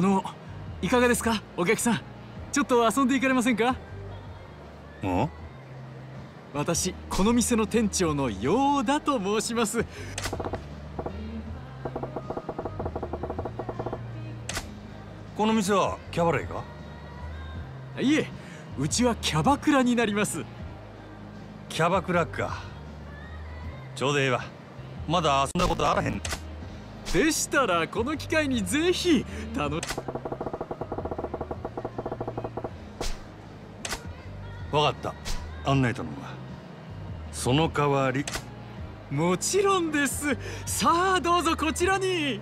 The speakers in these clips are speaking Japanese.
あのいかがですか？お客さん。ちょっと遊んでいかれませんか？ん私この店の店長のようだと申します。この店はキャバレーか？いえうちはキャバクラになります。キャバクラか。ちょうどええわ。まだ遊んだことあらへん。でしたらこの機会にぜひ楽分かった。案内頼むわ。その代わり。もちろんです。さあどうぞこちらに。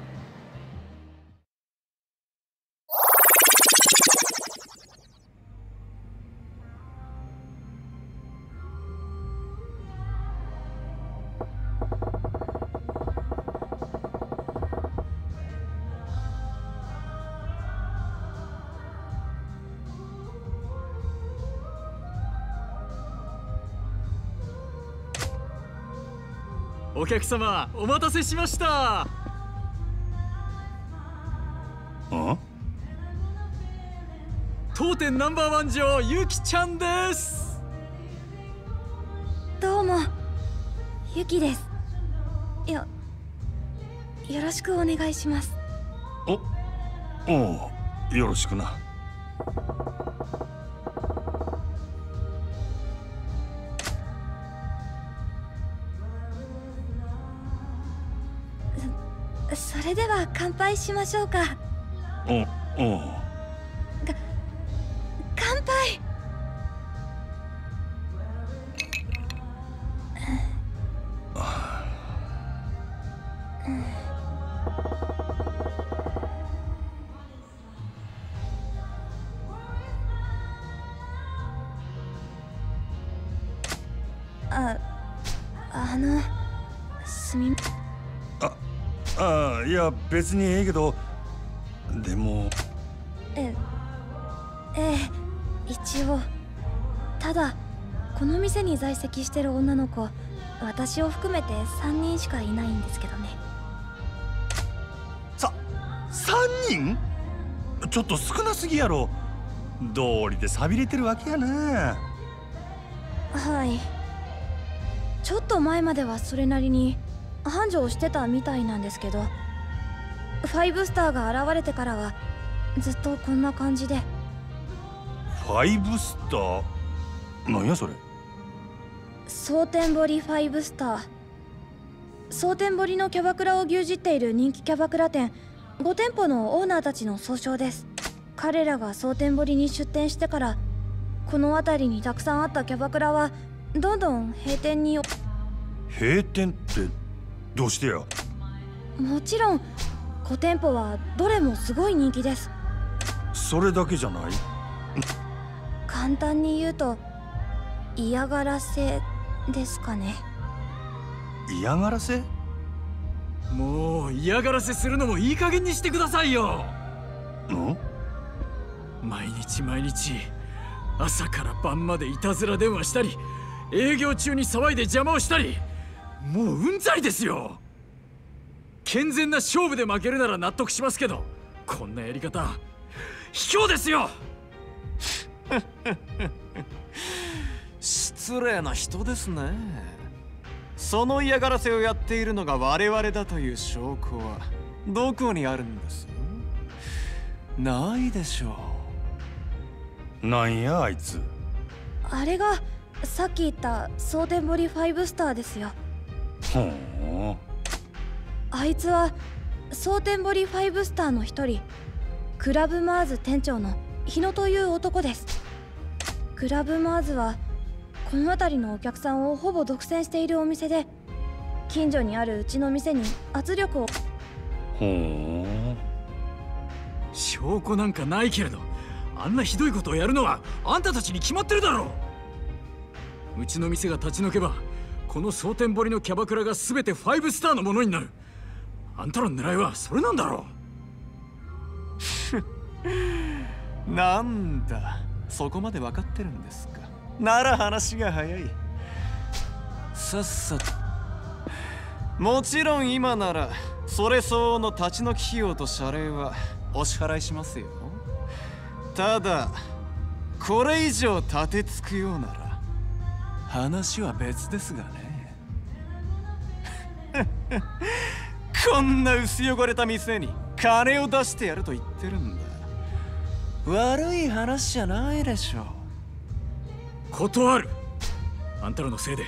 お客様お待たせしました。ん当店ナンバーワン女ゆきちゃんです。どうもゆきです。いやよろしくお願いします。おおうよろしくなれでは乾杯しましょうか。おおう別にええけどでも。えええ一応。ただこの店に在籍してる女の子私を含めて3人しかいないんですけどね。さ3人？ちょっと少なすぎやろ。道理で寂れてるわけやな。はい。ちょっと前まではそれなりに繁盛してたみたいなんですけどファイブスターが現れてからはずっとこんな感じで。ファイブスター？なんやそれ？蒼天堀ファイブスター。蒼天堀のキャバクラを牛耳っている人気キャバクラ店。5店舗のオーナーたちの総称です。彼らが蒼天堀に出店してからこの辺りにたくさんあったキャバクラはどんどん閉店に。閉店ってどうしてや？もちろん5店舗はどれもすごい人気です。それだけじゃない？簡単に言うと嫌がらせですかね。嫌がらせ？もう嫌がらせするのもいい加減にしてくださいよ。ん？毎日毎日朝から晩までいたずら電話したり営業中に騒いで邪魔をしたりもううんざりですよ健全な勝負で負けるなら納得しますけどこんなやり方卑怯ですよ！失礼な人ですね。その嫌がらせをやっているのが我々だという証拠はどこにあるんです？ないでしょなんやあいつ？あれがさっき言った蒼天堀ファイブスターですよ。ほんあいつは蒼天堀ファイブスターの一人。クラブマーズ店長の日野という男です。クラブマーズはこの辺りのお客さんをほぼ独占しているお店で近所にあるうちの店に圧力を。ほん証拠なんかないけれどあんなひどいことをやるのはあんたたちに決まってるだろう。うちの店が立ち退けばこの蒼天堀のキャバクラが全てファイブスターのものになる。あんたの狙いはそれなんだろう。なんだ。そこまで分かってるんですか。なら話が早い。さっさと。もちろん今ならそれ相応の立ち退き費用と謝礼はお支払いしますよ。ただこれ以上立てつくようなら話は別ですがね こんな薄汚れた店に金を出してやると言ってるんだ。悪い話じゃないでしょ断る。あんたらのせいで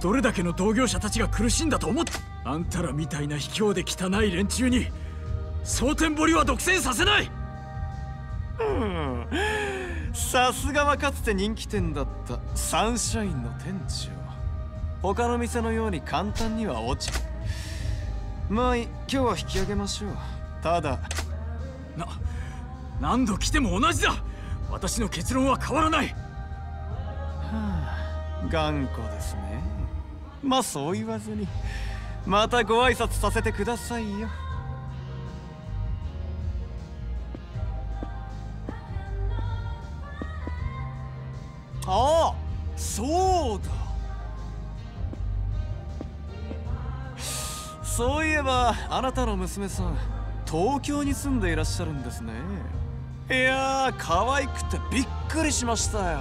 どれだけの同業者たちが苦しんだと思ってあんたらみたいな卑怯で汚い連中に蒼天堀は独占させない。うん。さすがはかつて人気店だったサンシャインの店長。他の店のように簡単には落ちまあ今日は引き上げましょう。ただ。な何度来ても同じだ。私の結論は変わらない。はあ頑固ですね。まあそう言わずに。またご挨拶させてくださいよ。ああそうだそういえばあなたの娘さん東京に住んでいらっしゃるんですね。いやー可愛くてびっくりしましたよ。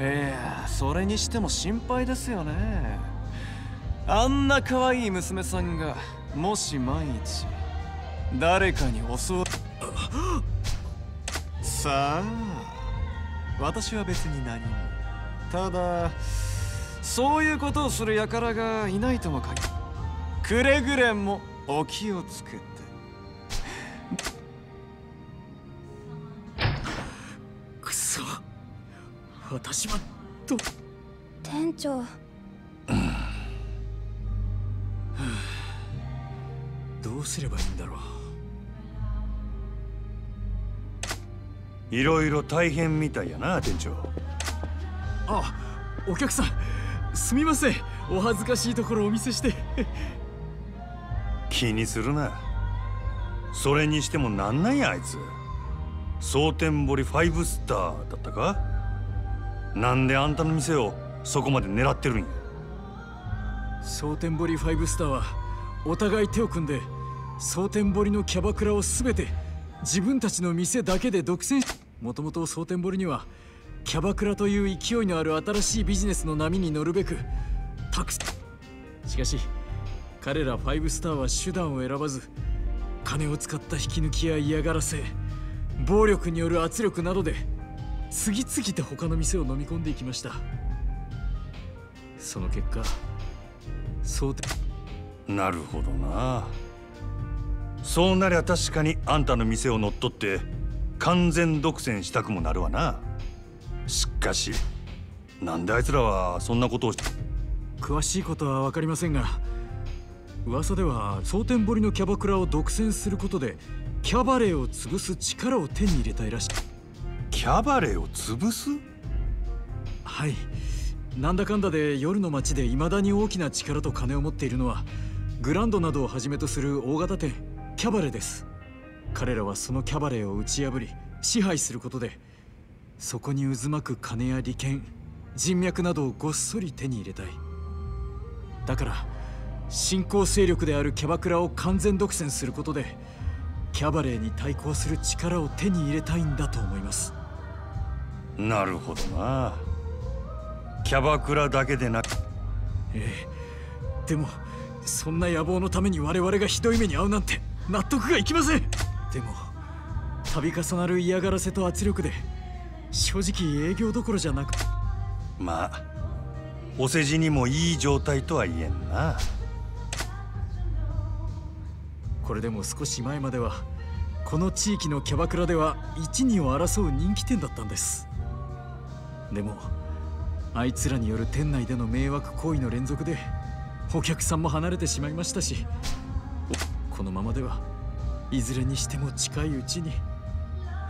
いやそれにしても心配ですよね。あんな可愛い娘さんがもし万一誰かに襲わさあ私は別に何も。ただそういうことをする輩がいないとも限るくれぐれもお気をつけて。くそ。私はど店長。どうすればいいんだろう？いろいろ大変みたいやな店長。あお客さんすみません。お恥ずかしいところをお見せして。気にするな。それにしてもなんなんやあいつ。蒼天堀ファイブスターだったか？なんであんたの店をそこまで狙ってるんや？蒼天堀ファイブスターはお互い手を組んで蒼天堀のキャバクラを全て自分たちの店だけで独占しもともと蒼天堀にはキャバクラという勢いのある新しいビジネスの波に乗るべくたくさんしかし彼らファイブスターは手段を選ばず金を使った引き抜きや嫌がらせ暴力による圧力などで次々と他の店を飲み込んでいきました。その結果蒼天なるほどな。そうなりゃ確かにあんたの店を乗っ取って完全独占したくもなるわな。しかしなんであいつらはそんなことをし詳しいことは分かりませんが噂では蒼天堀のキャバクラを独占することでキャバレーを潰す力を手に入れたいらしい。キャバレーを潰す？はい。なんだかんだで夜の街で未だに大きな力と金を持っているのはグランドなどをはじめとする大型店キャバレーです。彼らはそのキャバレーを打ち破り支配することでそこに渦巻く金や利権人脈などをごっそり手に入れたい。だから新興勢力であるキャバクラを完全独占することでキャバレーに対抗する力を手に入れたいんだと思います。なるほどな。キャバクラだけでなくええ。でもそんな野望のために我々がひどい目に遭うなんて納得がいきません。でも度重なる嫌がらせと圧力で正直営業どころじゃなくまあお世辞にもいい状態とは言えんな。これでも少し前まではこの地域のキャバクラでは一二を争う人気店だったんです。でもあいつらによる店内での迷惑行為の連続でお客さんも離れてしまいましたしこのままではいずれにしても近いうちに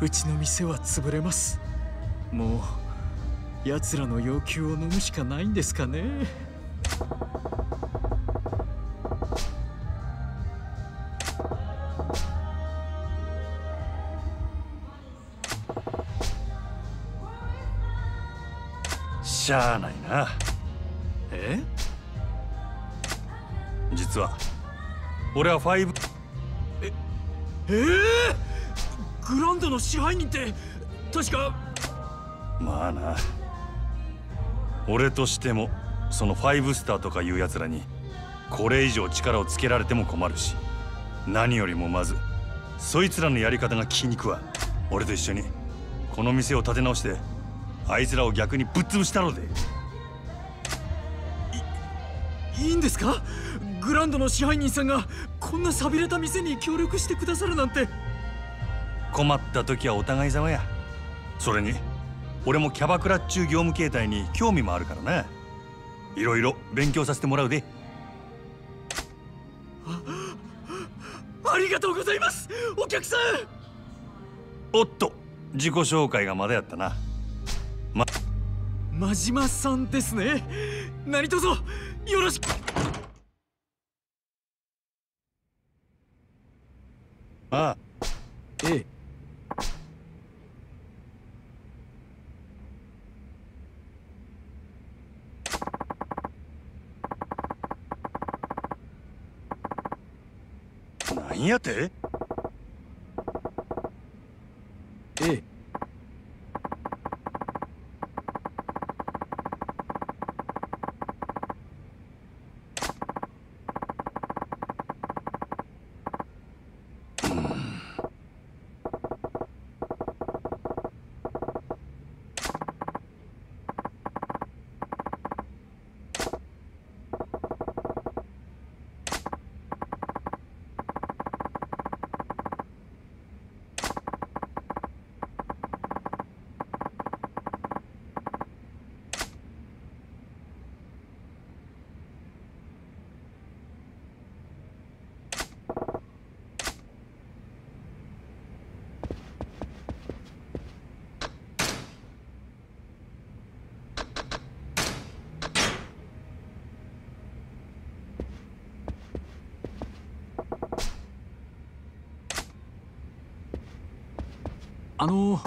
うちの店は潰れますもう奴らの要求を飲むしかないんですかね。しゃあないな。え？実は俺はファイブ。え？え？ー、グランドの支配人って確かまあな。俺としてもその5スターとかいうやつらにこれ以上力をつけられても困るし何よりもまずそいつらのやり方が気に食わ。俺と一緒にこの店を立て直してあいつらを逆にぶっ潰したろで。いいんですか？グランドの支配人さんがこんな寂れた店に協力してくださるなんて。困った時はお互い様や。それに俺もキャバクラっちゅう業務形態に興味もあるからないろいろ勉強させてもらうで。ありがとうございます。お客さん。おっと自己紹介がまだやったな。真島さんですね。何卒よろしく。ああ。ええなんやて？ええ。あの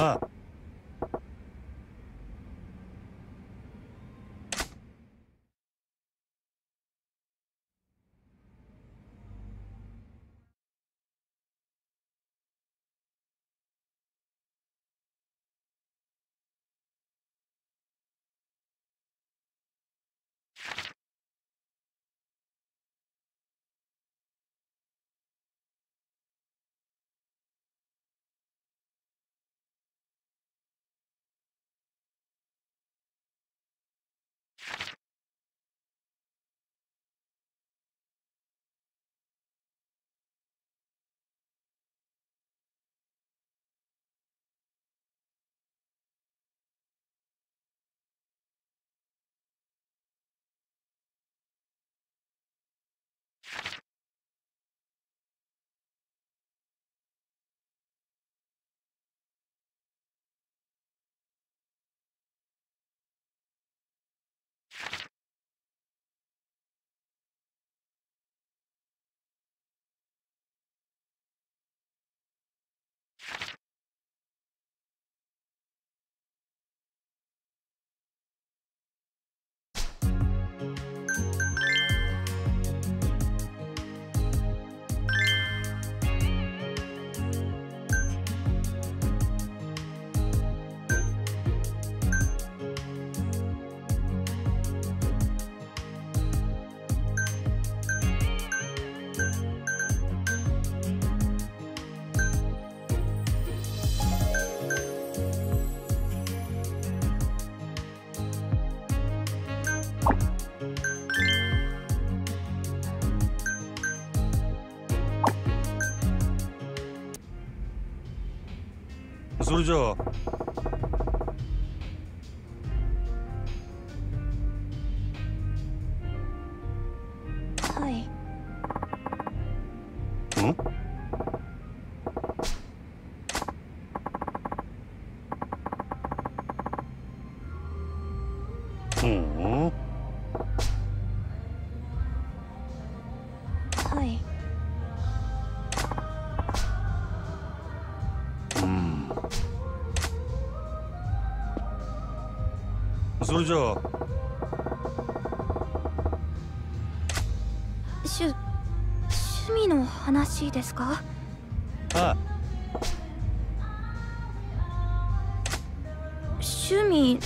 up. それじゃあしゅ趣味の話ですか？あ趣味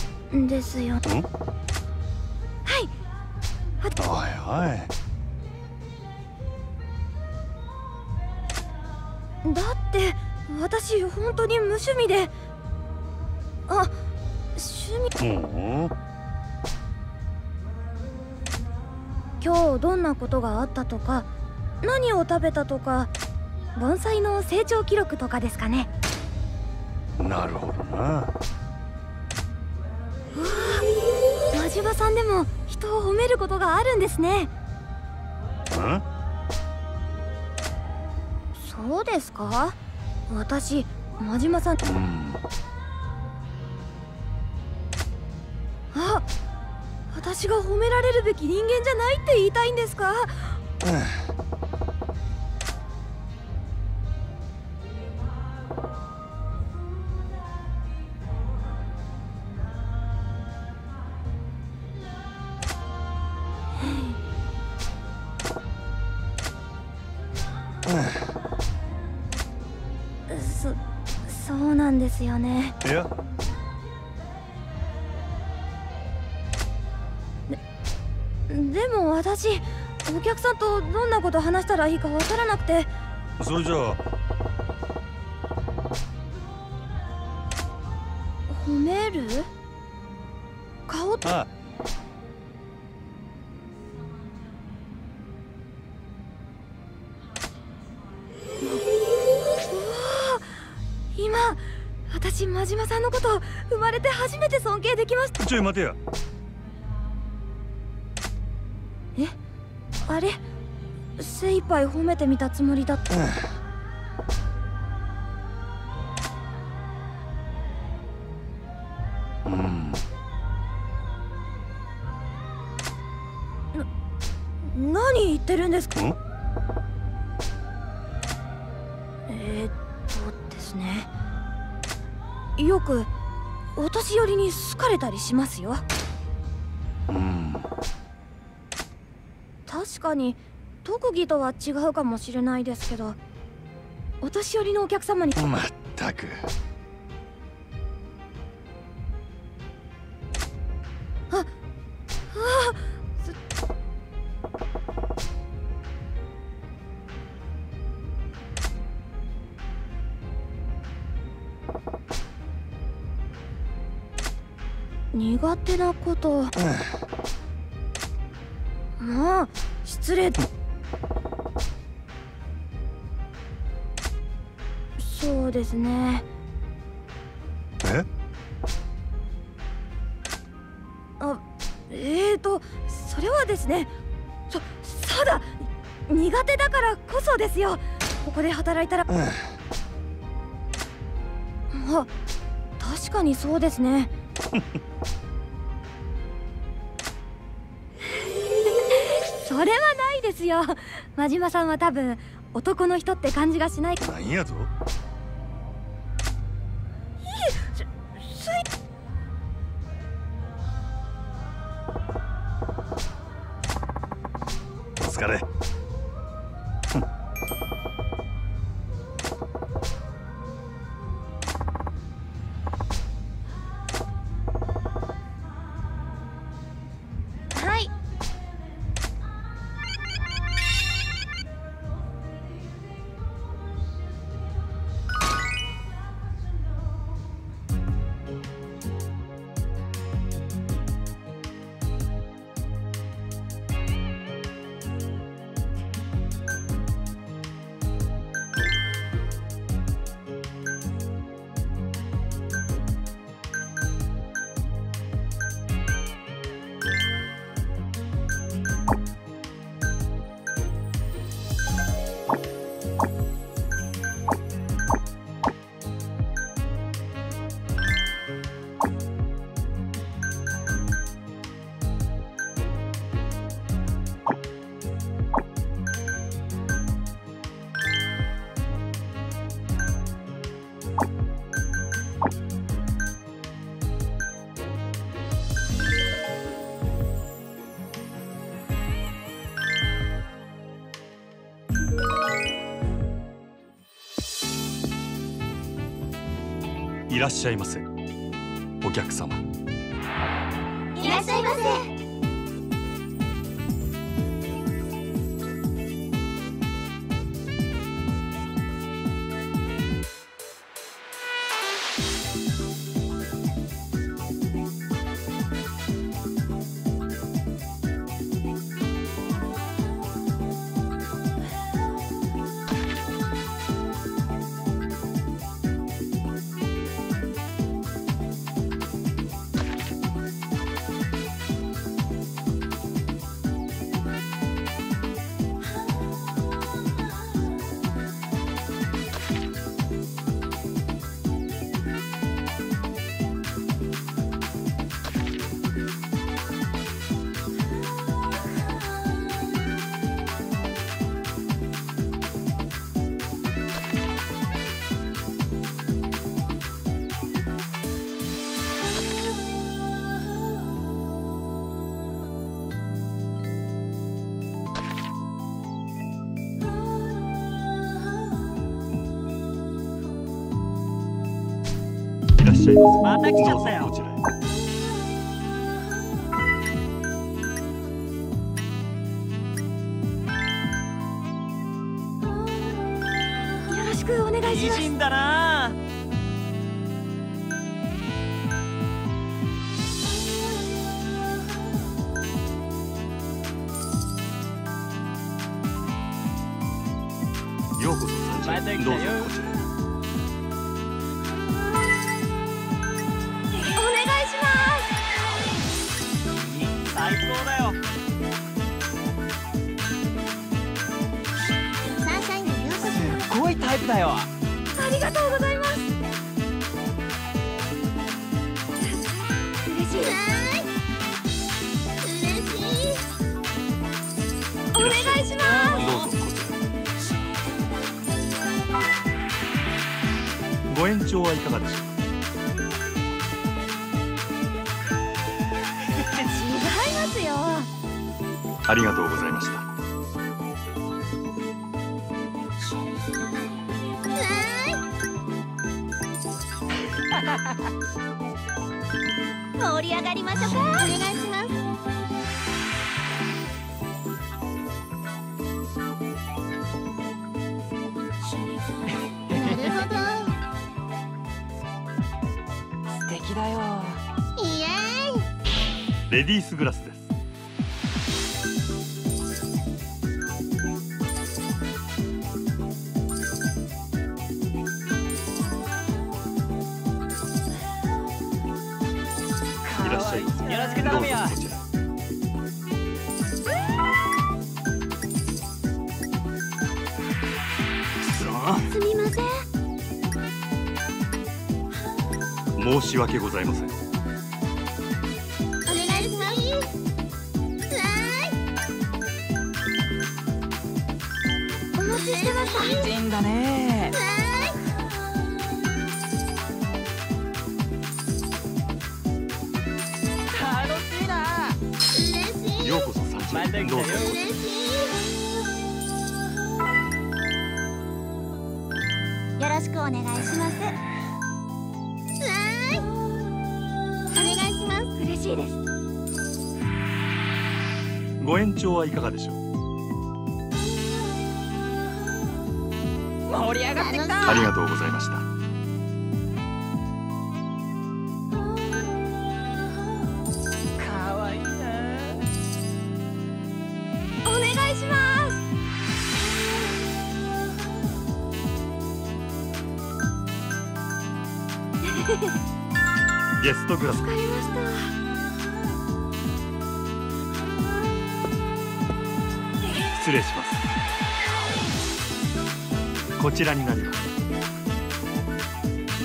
ですよん？はい。おいおい。だって私本当に無趣味でたとか何を食べたとか盆栽の成長記録とかですかね。なるほどな。真島さんでも人を褒めることがあるんですね。うん？そうですか？私真島さん。うん。あ私が褒められるべき人間じゃないって言いたいんですか？そそうなんですよね。いや。でも私お客さんとどんなこと話したらいいかわからなくて。それじゃあ。褒める？顔？あ今私真島さんのこと生まれて初めて尊敬できました。ちょい待てや精一杯褒めてみたつもりだった。うん。何言ってるんですか？ん？えー、っとですね。よくお年寄りに好かれたりしますよ。うん。確かに特技とは違うかもしれないですけどお年寄りのお客様に。まったく苦手なこと。まあ失礼ですね。え？あえーとそれはですねそそうだ苦手だからこそですよ。ここで働いたら。あ確かにそうですね。それはないですよ。真島さんは多分男の人って感じがしない。なんやぞいらっしゃいませ。お客様。Mark, next yourself. レディースグラスで。す失礼します。こちらになります。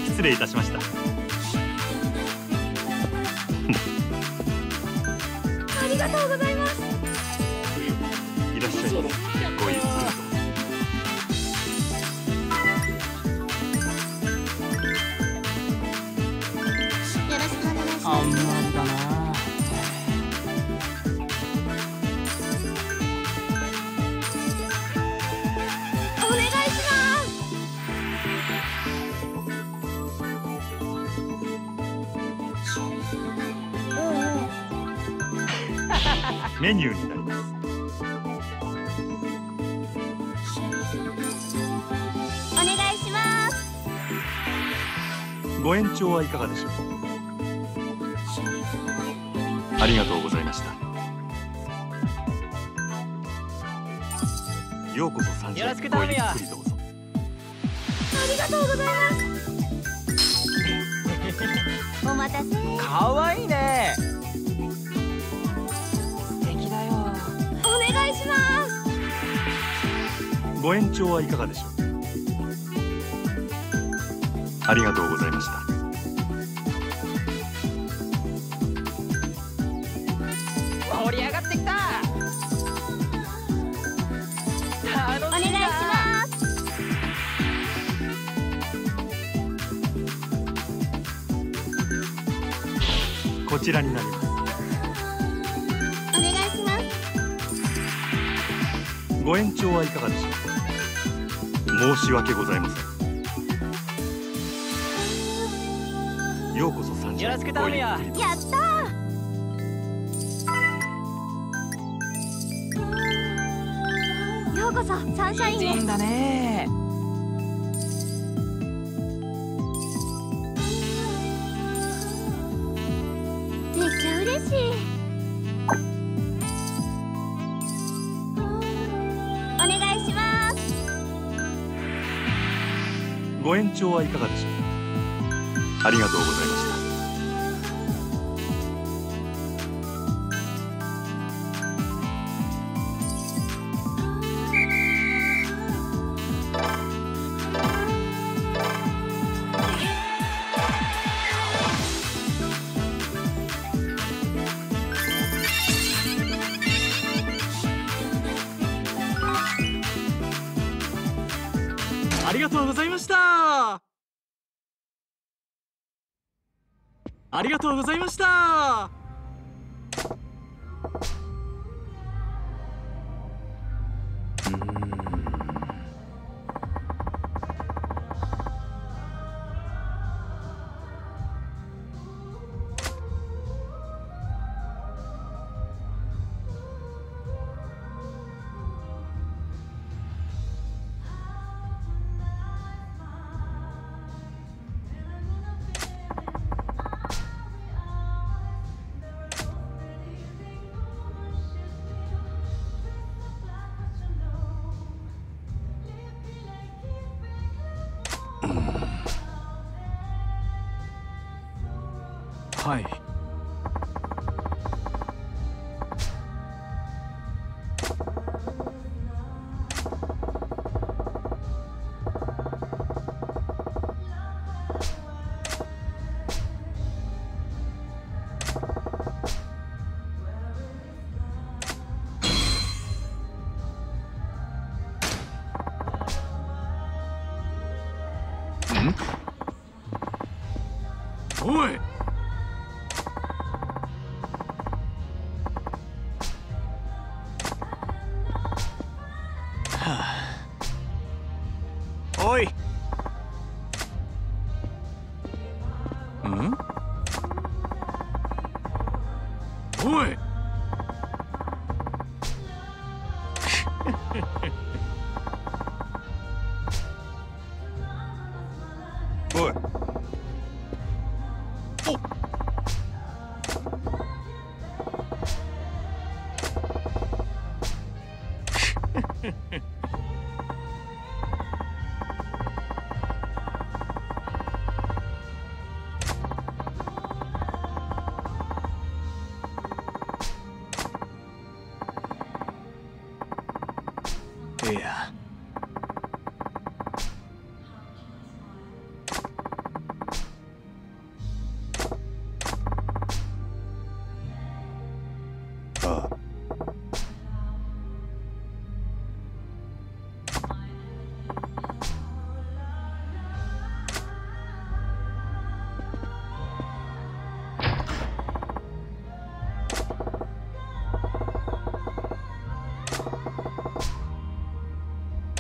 失礼いたしました。ありがとうございます。いらっしゃいメニューになりますお願いしますご延長はいかがでしょうありがとうございましたようこそ三よろしく頼むよありがとうございますお待たせ。かわいい。ご延長はいかがでしょうありがとうございました。盛り上がってきた。楽お願いししいなます。こちらになりますお願いします。ご延長はいかがでしょう申し訳ございません。ようこそ三よろしく頼むやったようこそサンシャインへいいんだね。めっちゃ嬉しいご延長はいかがでしょうか？ありがとうございます。はい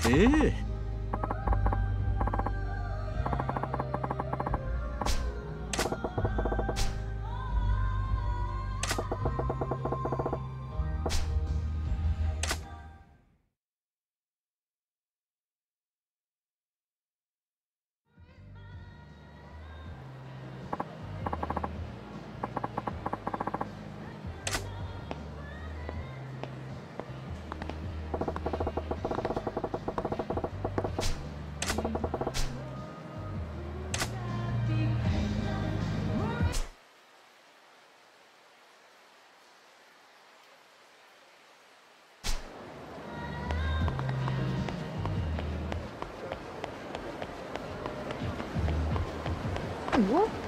ええ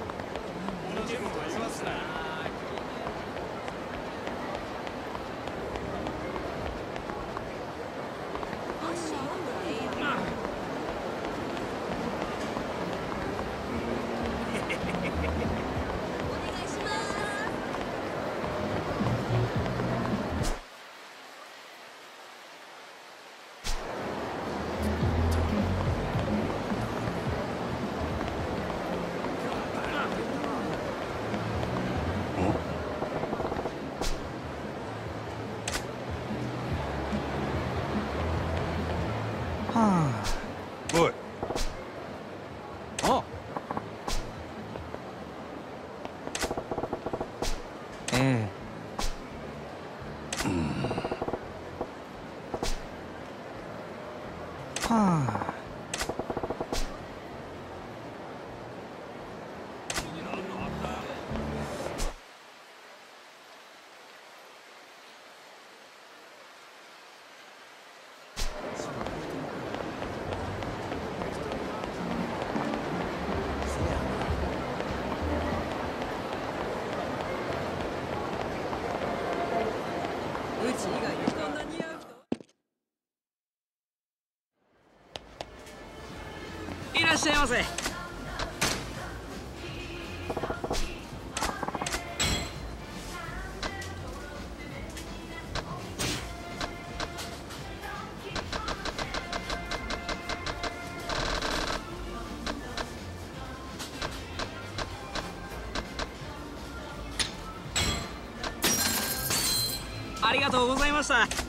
しゃいませありがとうございました。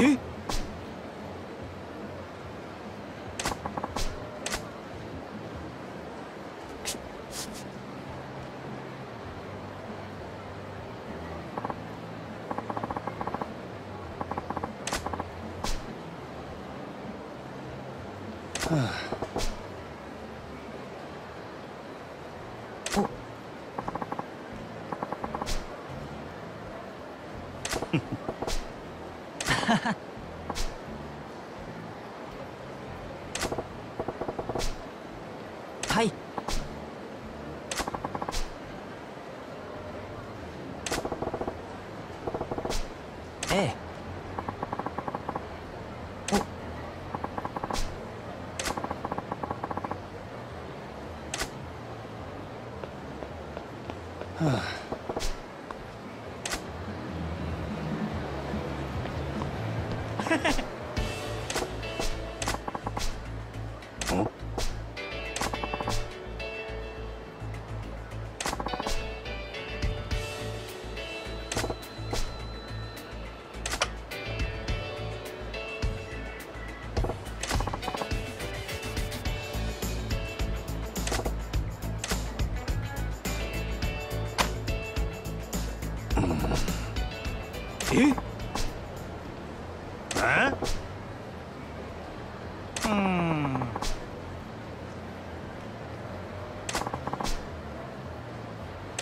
えは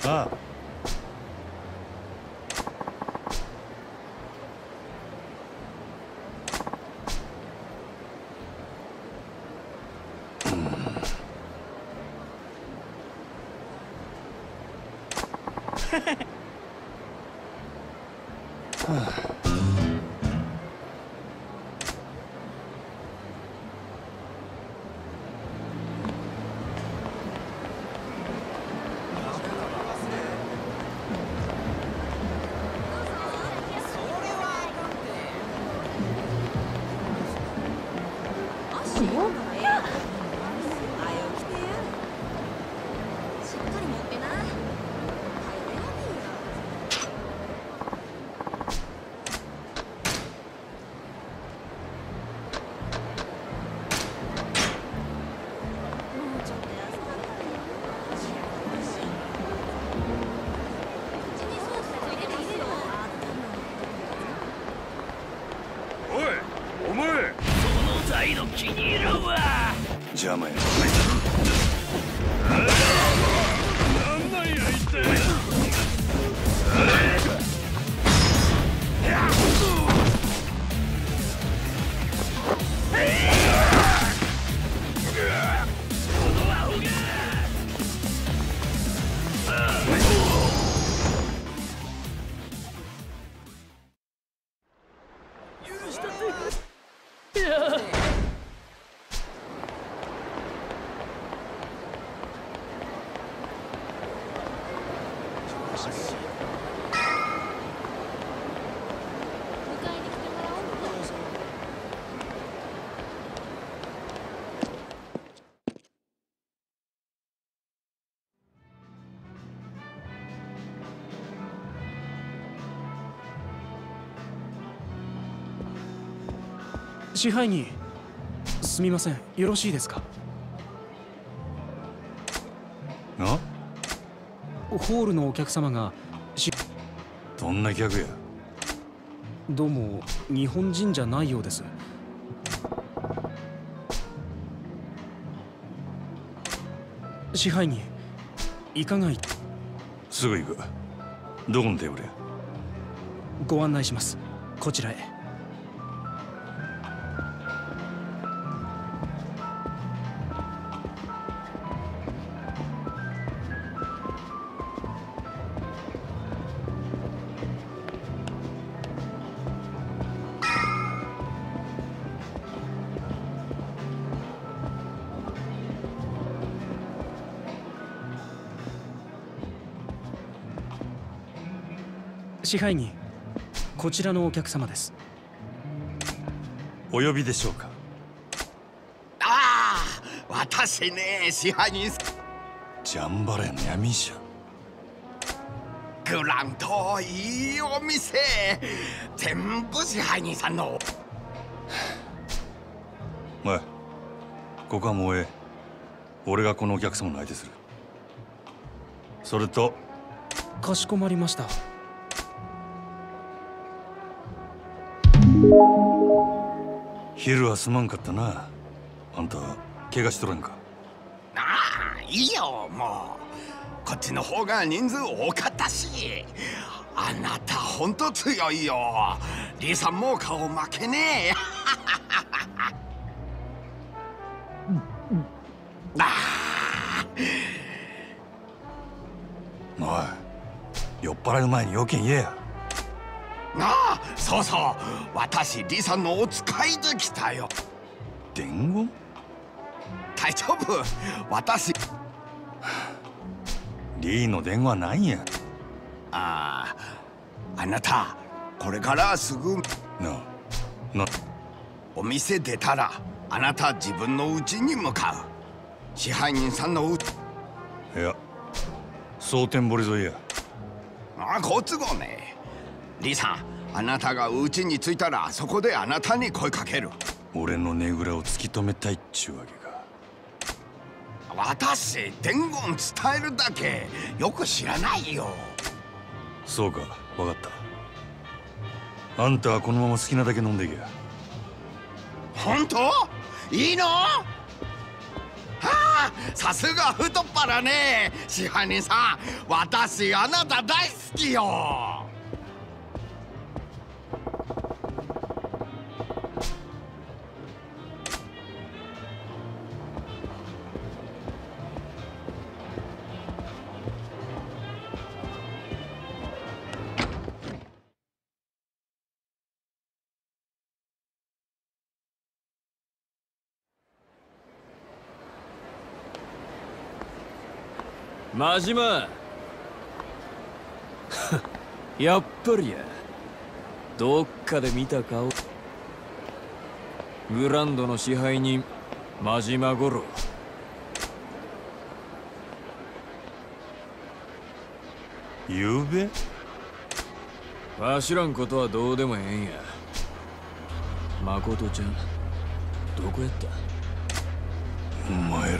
Ah. Hmm. up. 迎えに来てもらおう支配人すみません。よろしいですか？ホールのお客様がしどんな客や？どうも日本人じゃないようです。支配人いかがい？すぐ行く。どこのテーブルや？ご案内します。こちらへ支配人こちらのお客様です。お呼びでしょうか？ああ私ね支配人ジャンバラヤの闇医者グランといいお店。全部支配人さんの。おいここはもうええ。俺がこのお客様の相手する。それとかしこまりました昼はすまんかったな。あんた怪我しとらんか？ああいいよもう。こっちの方が人数多かったし。あなたほんと強いよ。リーさんも顔負けねえ。あおい酔っ払う前に要件言えやそうそう。私リさんのお使いで来たよ。伝言？大丈夫。私。リーの電話なんやあああなたこれからすぐ。ななお店出たらあなた自分の家に向かう。支配人さんのう。いや蒼天堀沿いや。あ好都合ね。リさんあなたが家に着いたらそこであなたに声かける。俺のねぐらを突き止めたいっちゅうわけか。私伝言伝えるだけよく知らないよそうか分かったあんたはこのまま好きなだけ飲んでいけや本当いいのはあさすが太っ腹ね支配人さん私あなた大好きよ真島。やっぱりや。どっかで見た顔。グランドの支配人真島五郎。ゆうべ？わしらんことはどうでもええんや。誠ちゃんどこやった？お前ら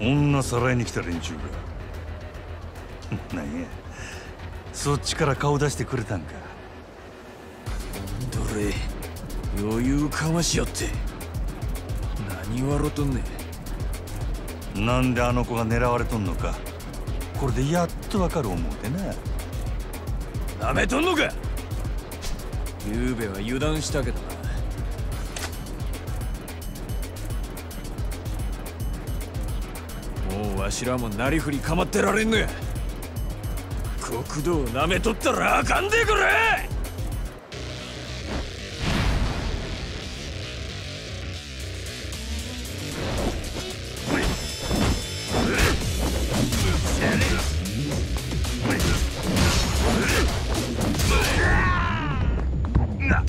女さらいに来た連中が。なんや。そっちから顔出してくれたんか。どれ。余裕かましよって。何笑うとんねん。なんであの子が狙われとんのか。これでやっとわかる思うてな。なめとんのか。ゆうべは油断したけどなわしらもなりふり構ってられんのや。国道なめとったらあかんでこれ。ま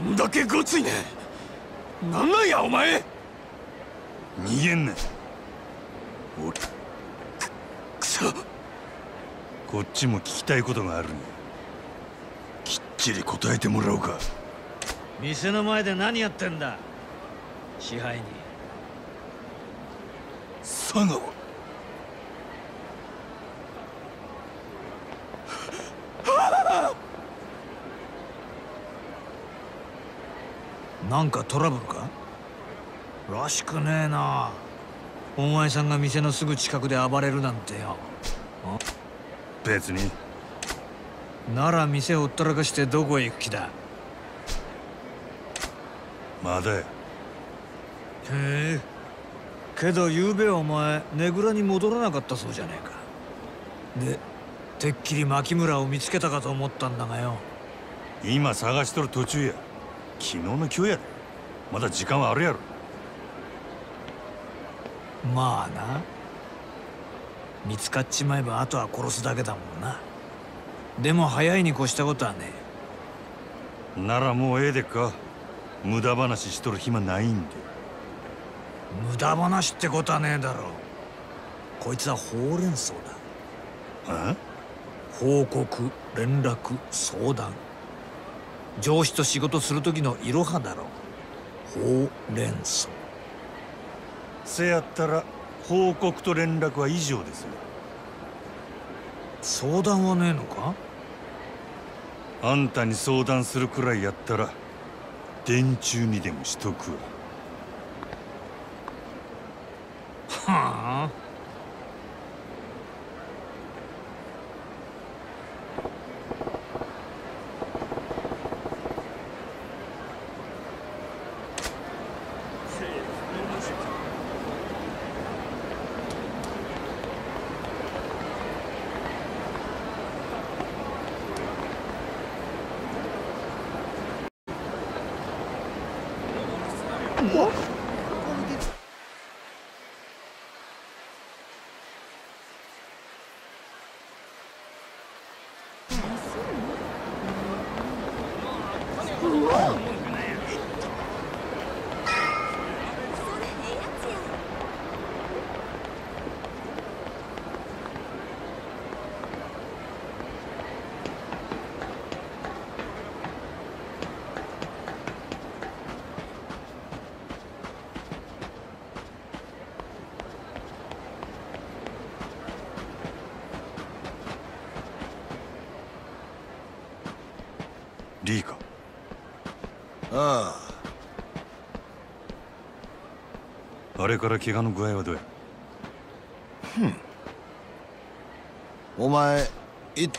んだけごついねん。なんなんやお前。逃げんな俺。くそ。こっちも聞きたいことがあるんや。きっちり答えてもらおうか。店の前で何やってんだ。支配人。佐川なんかトラブルか？らしくねえな。お前さんが店のすぐ近くで暴れるなんてよ。別に。なら店をほったらかしてどこへ行く気だ？まだや。へえ。けど昨べはお前ねぐらに戻らなかったそうじゃねえか。でてっきり牧村を見つけたかと思ったんだがよ。今探しとる途中や昨日の今日やでまだ時間はあるやろ。まあな。見つかっちまえばあとは殺すだけだもんな。でも早いに越したことはねならもうええでっか。無駄話しとる暇ないんで。無駄話ってことはねえだろこいつはほうれん草だ。あ報告連絡相談上司と仕事する時のいろはだろほうれん草。せやったら報告と連絡は以上ですよ相談はねえのか？あんたに相談するくらいやったら電柱にでもしとくわ。はあリーかああれから怪我の具合はどうや？お前いん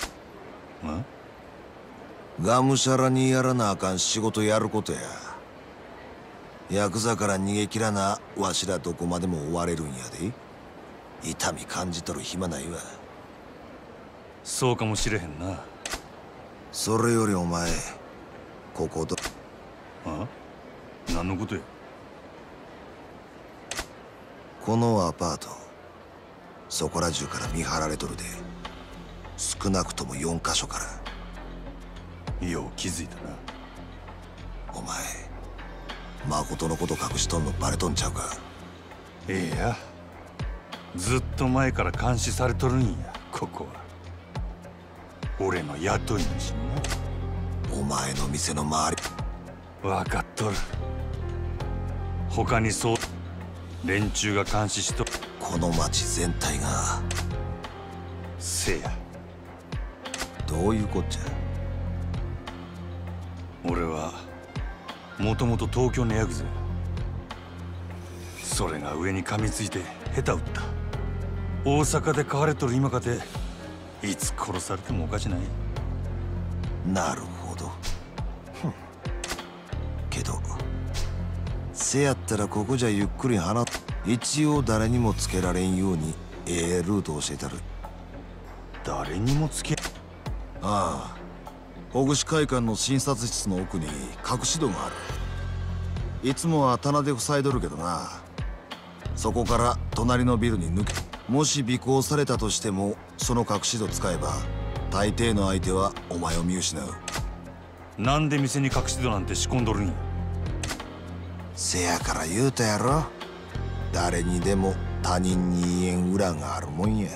がむしゃらにやらなあかん仕事やることや。ヤクザから逃げ切らなわしらどこまでも追われるんやで。痛み感じとる暇ないわ。そうかもしれへんな。それよりお前こことあ何のことや？このアパートそこら中から見張られとるで少なくとも4カ所から。よう気づいたな。お前誠のこと隠しとんのバレとんちゃうか？ええや。ずっと前から監視されとるんやここは。俺の雇い主にお前の店の周り。な分かっとる。他にそう連中が監視しとこの町全体が。せや。どういうこっちゃ？俺はもともと東京のヤクザ。やそれが上に噛みついて下手打った。大阪で飼われとる今かていつ殺されてもおかしない。なるほどせやったらここじゃゆっくり放っ一応誰にもつけられんようにええルート教えたる。誰にもつけああ。ほぐし会館の診察室の奥に隠し戸がある。いつもは棚で塞いどるけどな。そこから隣のビルに抜けもし尾行されたとしてもその隠し戸使えば大抵の相手はお前を見失う。なんで店に隠し戸なんて仕込んどるんやせやから言うたやろ。誰にでも他人に言えん裏があるもんや。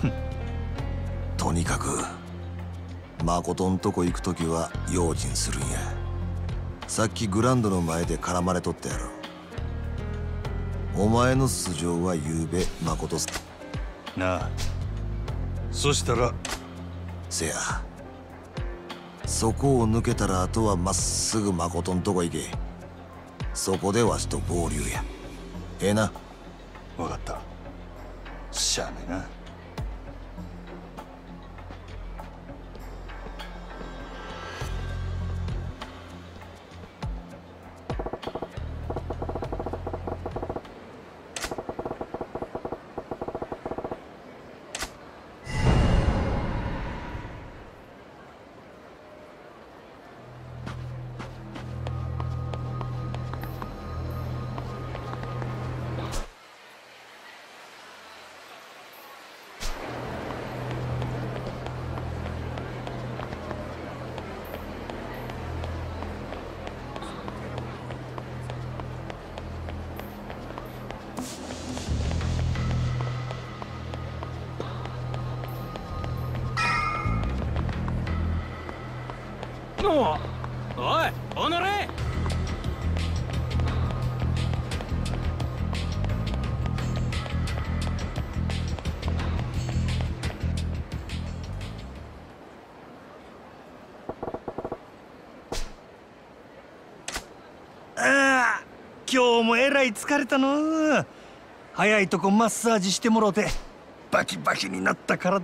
とにかく誠んとこ行く時は用心するんや。さっきグランドの前で絡まれとったやろ。お前の素性はゆうべ誠す。なあ。そしたらせや。そこを抜けたらあとはまっすぐ誠んとこ行けそこでわしと合流や。ええな。分かった。しゃあねえな。疲れたの。早いとこマッサージしてもろて。バキバキになったから。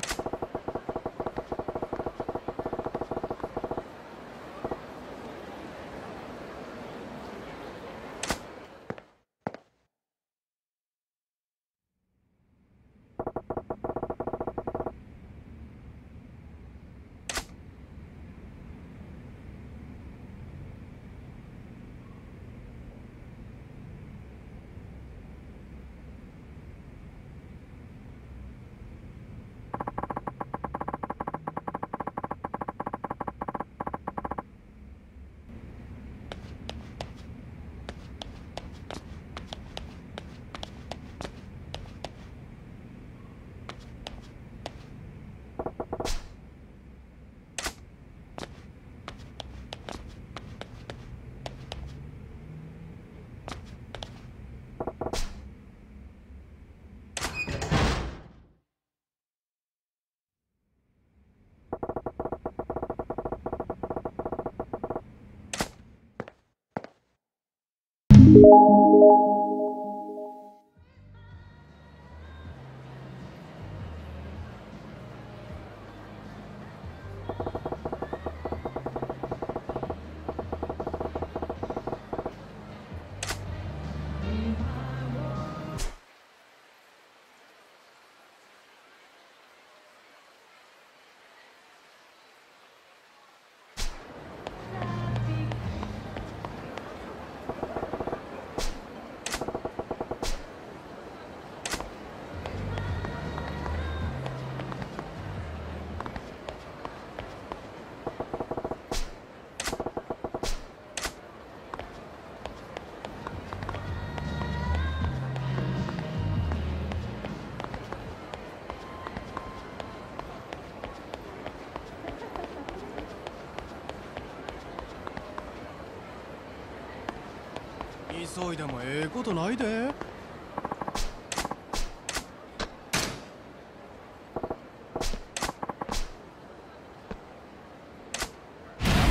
急いでもええことないで。黙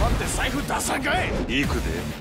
って財布出さんかい。行くで。